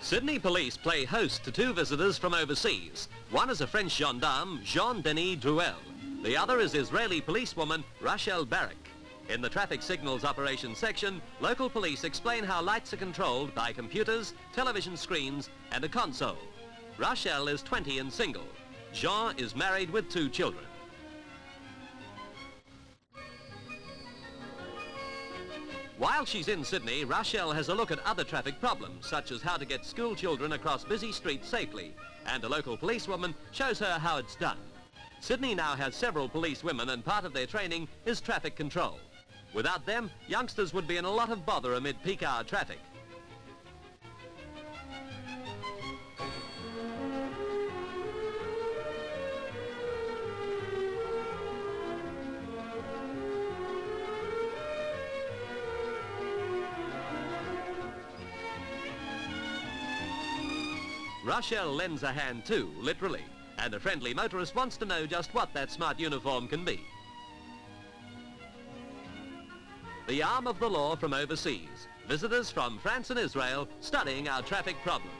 Sydney police play host to two visitors from overseas. One is a French gendarme, Jean-Denis Drouel. The other is Israeli policewoman Rachel Barak. In the traffic signals operations section, local police explain how lights are controlled by computers, television screens and a console. Rachel is 20 and single. Jean is married with two children. While she's in Sydney, Rachel has a look at other traffic problems, such as how to get school children across busy streets safely, and a local policewoman shows her how it's done. Sydney now has several police women and part of their training is traffic control. Without them, youngsters would be in a lot of bother amid peak hour traffic. Rachel lends a hand too, literally, and a friendly motorist wants to know just what that smart uniform can be. The arm of the law from overseas. Visitors from France and Israel studying our traffic problems.